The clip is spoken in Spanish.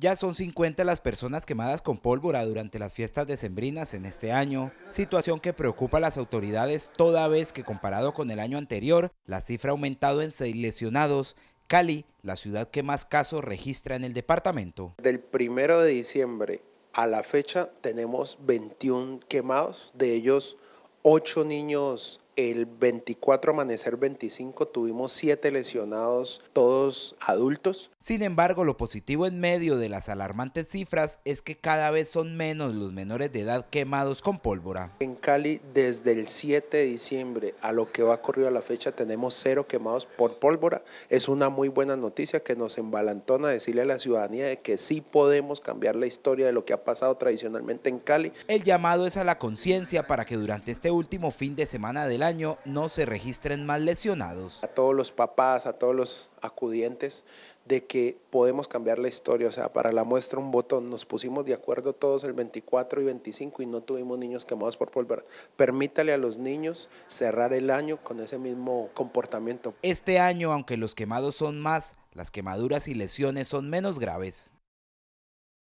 Ya son 50 las personas quemadas con pólvora durante las fiestas decembrinas en este año, situación que preocupa a las autoridades toda vez que comparado con el año anterior, la cifra ha aumentado en 6 lesionados. Cali, la ciudad que más casos registra en el departamento. Del primero de diciembre a la fecha tenemos 21 quemados, de ellos 8 niños el 24 amanecer 25 tuvimos 7 lesionados, todos adultos. Sin embargo, lo positivo en medio de las alarmantes cifras es que cada vez son menos los menores de edad quemados con pólvora. En Cali, desde el 7 de diciembre a lo que va corrido a la fecha, tenemos cero quemados por pólvora. Es una muy buena noticia que nos embalantona decirle a la ciudadanía de que sí podemos cambiar la historia de lo que ha pasado tradicionalmente en Cali. El llamado es a la conciencia para que durante este último fin de semana del año no se registren más lesionados. A todos los papás, a todos los acudientes, de que podemos cambiar la historia. O sea, para la muestra un botón, nos pusimos de acuerdo todos el 24 y 25 y no tuvimos niños quemados por pólvora. Permítale a los niños cerrar el año con ese mismo comportamiento. Este año, aunque los quemados son más, las quemaduras y lesiones son menos graves.